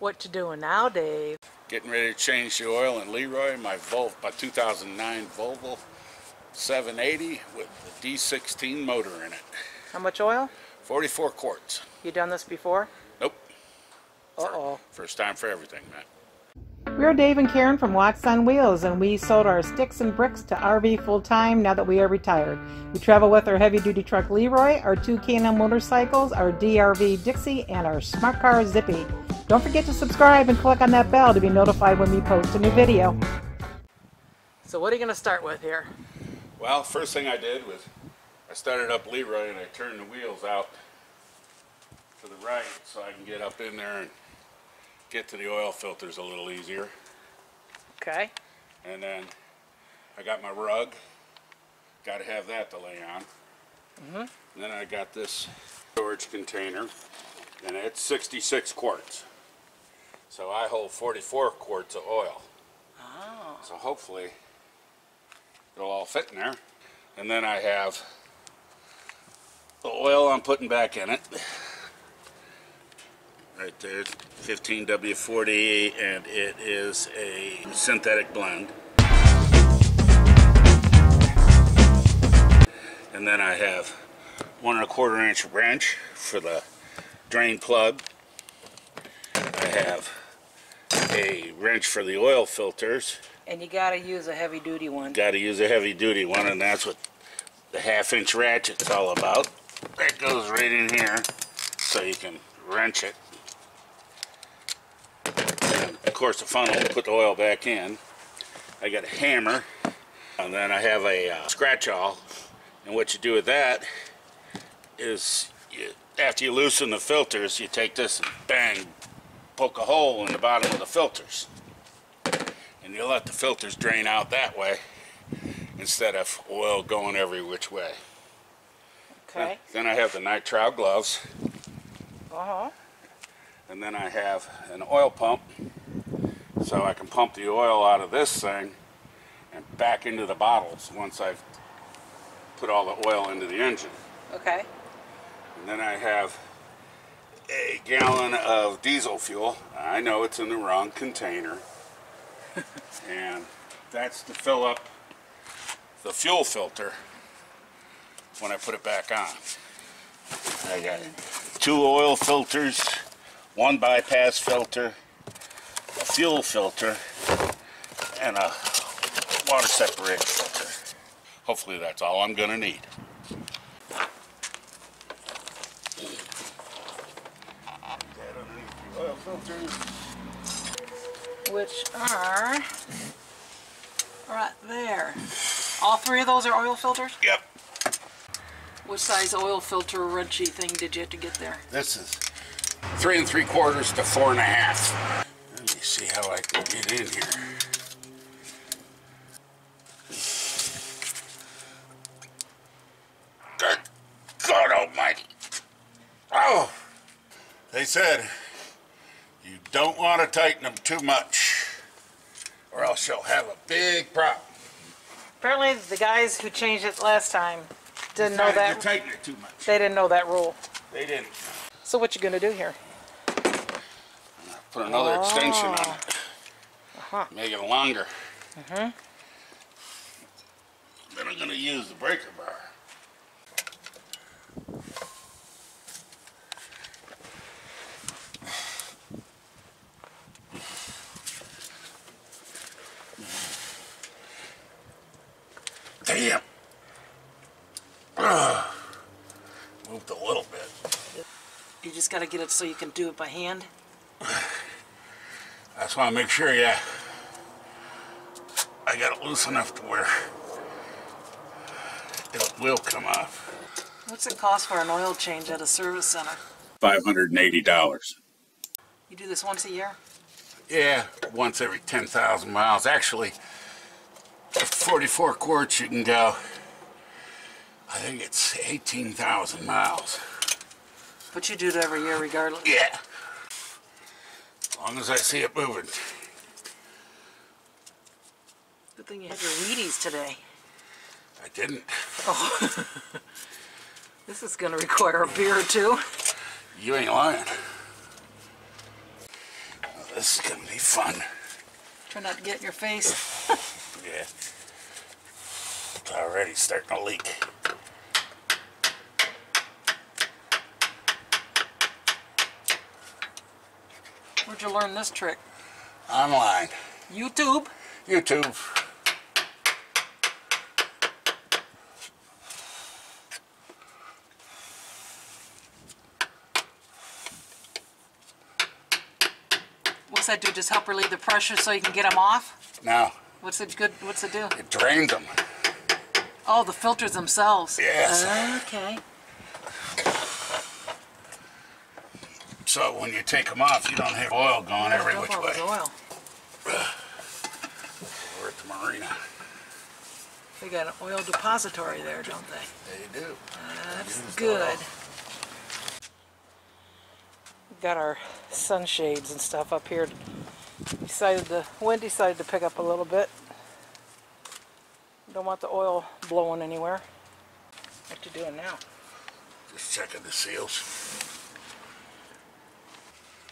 What you doing now, Dave? Getting ready to change the oil in Leroy, my Volvo, my 2009 Volvo 780 with the D16 motor in it. How much oil? 44 quarts. You done this before? Nope. Uh-oh. First time for everything, man. We're Dave and Karen from Watts on Wheels, and we sold our sticks and bricks to RV full time now that we are retired. We travel with our heavy duty truck Leroy, our two Can-Am motorcycles, our DRV Dixie, and our smart car Zippy. Don't forget to subscribe and click on that bell to be notified when we post a new video. So what are you going to start with here? Well, first thing I did was I started up Leroy and I turned the wheels out to the right so I can get up in there and get to the oil filters a little easier. Okay. And then I got my rug. Got to have that to lay on. Mm-hmm. And then I got this storage container, and it's 66 quarts. So I hold 44 quarts of oil. Oh. So hopefully it'll all fit in there. And then I have the oil I'm putting back in it. Right there, 15W40, and it is a synthetic blend. And then I have one and a quarter inch wrench for the drain plug. I have a wrench for the oil filters. And you got to use a heavy duty one. Got to use a heavy duty one, and that's what the half inch ratchet's all about. That goes right in here, so you can wrench it. And of course, the funnel, put the oil back in. I got a hammer, and then I have a uh, scratch awl. And what you do with that is, you, after you loosen the filters, you take this and bang, poke a hole in the bottom of the filters. And you let the filters drain out that way instead of oil going every which way. Okay. Then I have the nitrile gloves, Uh-huh. and then I have an oil pump, so I can pump the oil out of this thing and back into the bottles once I've put all the oil into the engine. Okay. And then I have gallon of diesel fuel. I know it's in the wrong container. and that's to fill up the fuel filter when I put it back on. I got two oil filters, one bypass filter, a fuel filter, and a water separation filter. Hopefully that's all I'm gonna need. That underneath the oil filters. Which are right there. All three of those are oil filters? Yep. What size oil filter wrenchy thing did you have to get there? This is three and three quarters to four and a half. Let me see how I can get in here. Good God Almighty! Oh, they said don't want to tighten them too much, or else you'll have a big problem. Apparently the guys who changed it last time didn't know that. tighten it too much. They didn't know that rule. They didn't. So what you gonna do here? Put another extension on it. Uh-huh. Make it longer. Then I'm gonna use the breaker bar. Damn. Ugh. Moved a little bit. You just gotta get it so you can do it by hand. I just want to make sure, yeah, I got it loose enough to where it will come off. What's it cost for an oil change at a service center? $580. You do this once a year? Yeah, once every 10,000 miles. Actually, 44 quarts, you can go, I think it's 18,000 miles. But you do it every year regardless. Yeah. As long as I see it moving. Good thing you had your Wheaties today. I didn't. Oh. This is gonna require a beer or two. You ain't lying. this is gonna be fun. Try not to get in your face. Yeah. It's already starting to leak. Where'd you learn this trick? Online. YouTube? YouTube. What's that do? Just help relieve the pressure so you can get them off? No. What's it good? What's it do? it drains them. Oh, the filters themselves. Yes. Okay. So when you take them off, you don't have oil going every Dump which all way. oil. We're at the marina. They got an oil depository there, don't they? They do. Uh, that's Use good. oil. Got our sunshades and stuff up here. Decided the wind decided to pick up a little bit. Don't want the oil blowing anywhere. What you doing now? Just checking the seals.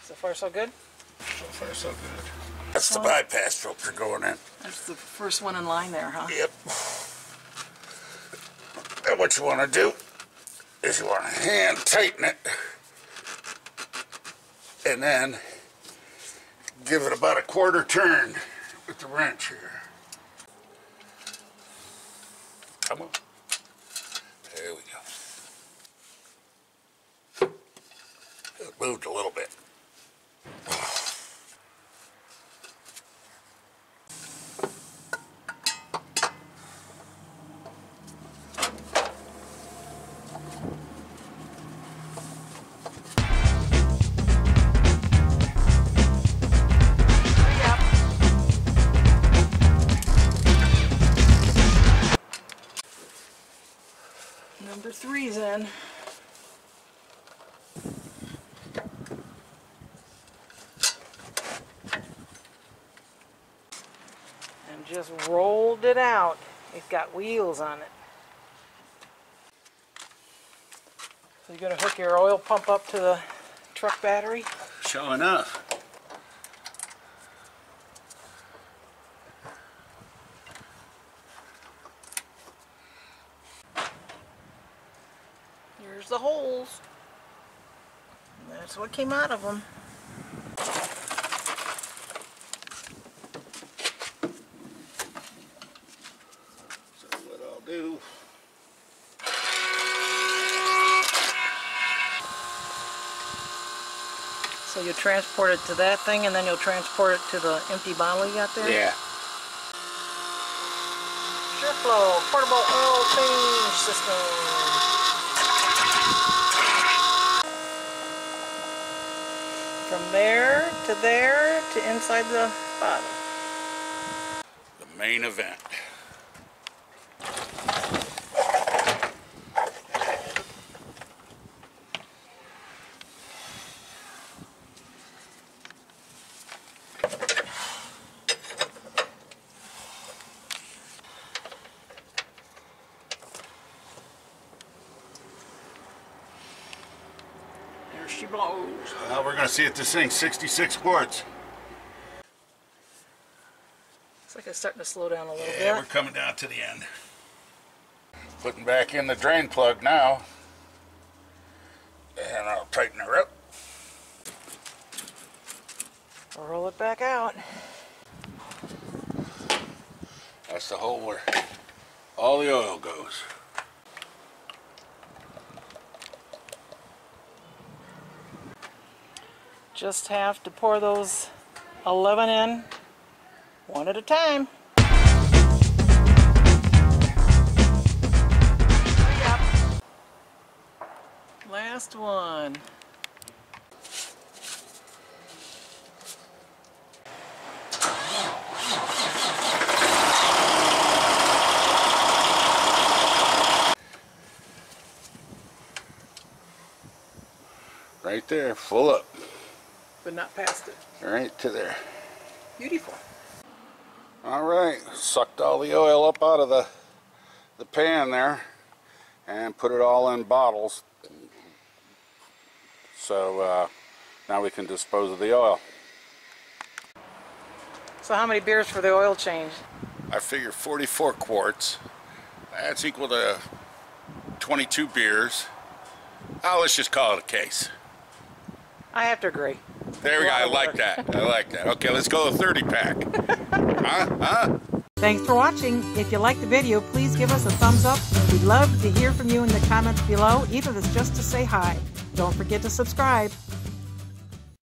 So far so good? So far, so good. That's the bypass filter going in. That's the first one in line there, huh? Yep. And what you want to do is you want to hand tighten it and then give it about a quarter turn with the wrench here. Come on. There we go. It moved a little bit. Just rolled it out. It's got wheels on it. So you're gonna hook your oil pump up to the truck battery? Sure enough. Here's the holes. That's what came out of them. So what I'll do So you transport it to that thing and then you'll transport it to the empty bottle you got there? Yeah. SureFlow portable oil change system. From there to there to inside the bottle. The main event. There she blows. We're gonna see if this thing's 66 quarts. Looks like it's starting to slow down a little bit. Yeah, we're coming down to the end. Putting back in the drain plug now. And I'll tighten her up. Roll it back out. That's the hole where all the oil goes. Just have to pour those 11 in one at a time. Last one. Right there, full up. But not past it. Right to there. Beautiful. All right, sucked all the oil up out of the the pan there and put it all in bottles. So uh, now we can dispose of the oil. So how many beers for the oil change? I figure 44 quarts. That's equal to 22 beers. Oh, let's just call it a case. I have to agree. There we go. I like that. I like that. Okay, let's go a 30 pack. huh? Huh? Thanks for watching. If you liked the video, please give us a thumbs up. We'd love to hear from you in the comments below, even if it's just to say hi. Don't forget to subscribe.